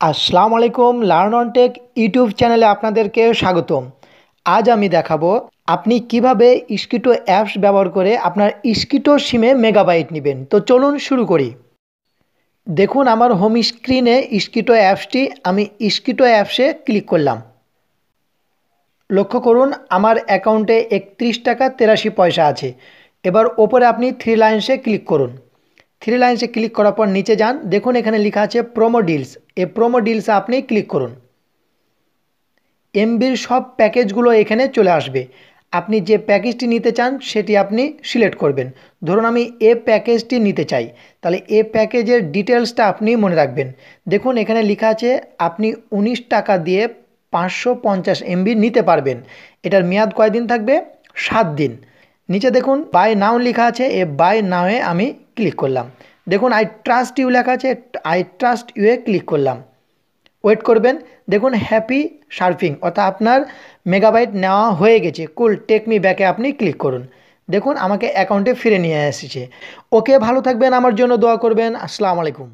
আসসালামু আলাইকুম, learn on take YouTube চ্যানেলে আপনাদেরকে স্বাগতম। আজ আমি দেখাবো আপনি কীভাবে ইস্কিটো অ্যাপস ব্যবহার করে আপনার ইস্কিটো সিমে মেগাবাইট নেবেন। তো চলুন শুরু করি। দেখুন, আমার হোম স্ক্রিনে ইস্কিটো অ্যাপসটি আমি ইস্কিটো অ্যাপসে ক্লিক করলাম। লক্ষ্য করুন, আমার অ্যাকাউন্টে একত্রিশ টাকা তেরাশি পয়সা আছে। এবার ওপরে আপনি থ্রি লাইন্সে ক্লিক করুন। থ্রি লাইন্সে ক্লিক করার পর নিচে যান। দেখুন এখানে লেখা আছে প্রোমো ডিলস এই প্রোমো ডিলসে আপনি ক্লিক করুন। এমবির সব প্যাকেজগুলো এখানে চলে আসবে। আপনি যে প্যাকেজটি নিতে চান, সেটি আপনি সিলেক্ট করবেন। ধরুন আমি এ প্যাকেজটি নিতে চাই। তাহলে এ প্যাকেজের ডিটেলসটা আপনি মনে রাখবেন। দেখুন এখানে লেখা আছে, আপনি উনিশ টাকা দিয়ে পাঁচশো পঞ্চাশ এমবি নিতে পারবেন। এটার মেয়াদ কয়দিন থাকবে? সাত দিন। নিচে দেখুন বাই নাও লেখা আছে, এ বাই নাওয়ে আমি ক্লিক করলাম। দেখুন আই ট্রাস্ট ইউ লেখা আছে আই ট্রাস্ট ইউয়ে ক্লিক করলাম। ওয়েট করবেন, দেখুন হ্যাপি সার্ফিং অর্থাৎ আপনার মেগাবাইট নেওয়া হয়ে গেছে। কুল টেক মি ব্যাকে আপনি ক্লিক করুন। দেখুন, আমাকে অ্যাকাউন্টে ফিরে নিয়ে এসেছে। ওকে ভালো থাকবেন, আমার জন্য দোয়া করবেন। আসসালামু আলাইকুম।